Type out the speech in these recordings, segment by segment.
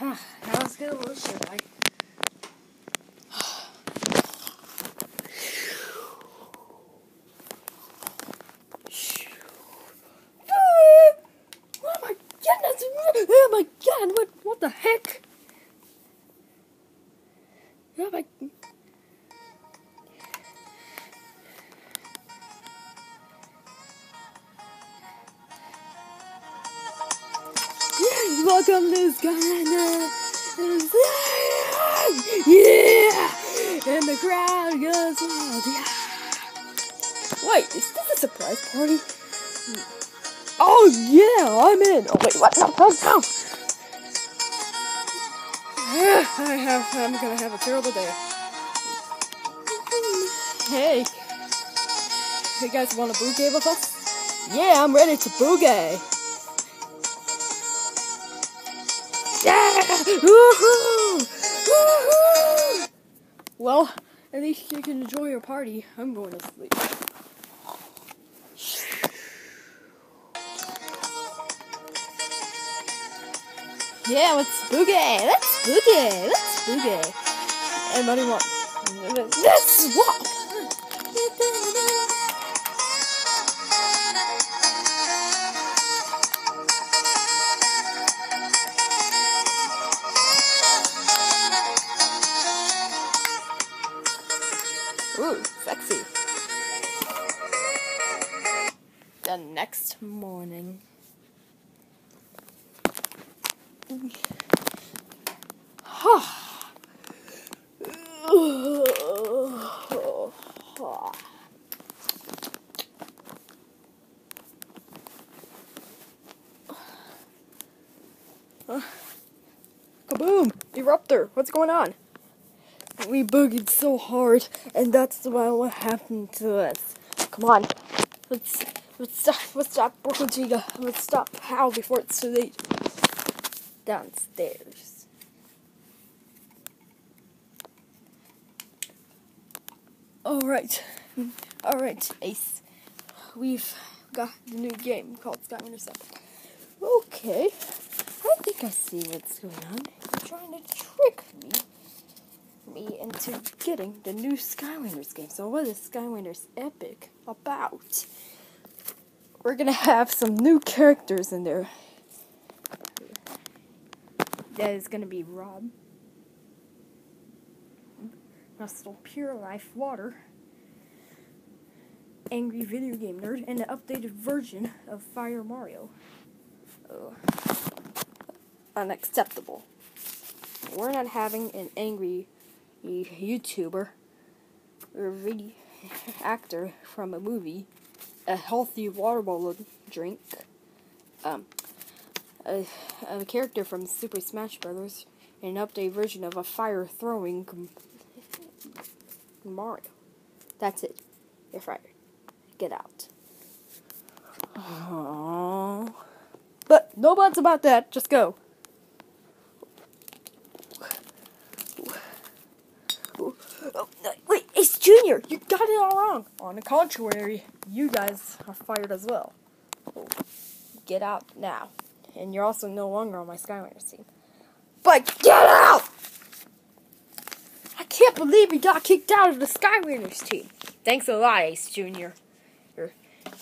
now let's get a little shit. Oh! Oh my god! What? What the heck? Oh my. Welcome to Skyline. The crowd goes wild. Yeah! Wait, is this a surprise party? Oh yeah, I'm in. Oh wait, what? No, no, no. I have. I'm gonna have a terrible day. Hey, you guys want a boogie with us? Yeah, I'm ready to boogie. Yeah! Woohoo! Well, at least you can enjoy your party. I'm going to sleep. Yeah, let's boogie! Let's boogie! Let's boogie! Anybody want? Let's! Ooh, sexy. The next morning. Kaboom! Eruptor, what's going on? We boogied so hard, and that's why what happened to us. Come on, let's let's stop let's stop Chica. Let's stop How before it's too late. Downstairs. Alright. Alright, Ace. We've got the new game called Skywinter 7. Okay. I think I see what's going on. You're trying to trick me me into getting the new Skylanders game. So what is Skylanders Epic about? We're gonna have some new characters in there. That is gonna be Rob. Rustle Pure Life Water. Angry Video Game Nerd and the updated version of Fire Mario. Oh. Unacceptable. We're not having an angry YouTuber or video actor from a movie, a healthy watermelon drink, um, a, a character from Super Smash Brothers, and an update version of a fire throwing Mario. That's it. You're fired. Get out. Aww. But no buts about that. Just go. Oh, wait, Junior, you got it all wrong. On the contrary, you guys are fired as well. Get out now. And you're also no longer on my Skywinders team. But get out! I can't believe he got kicked out of the Skywinders team. Thanks a lot, Ace Junior.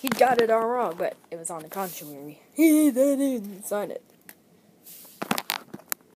He got it all wrong, but it was on the contrary. He didn't sign it.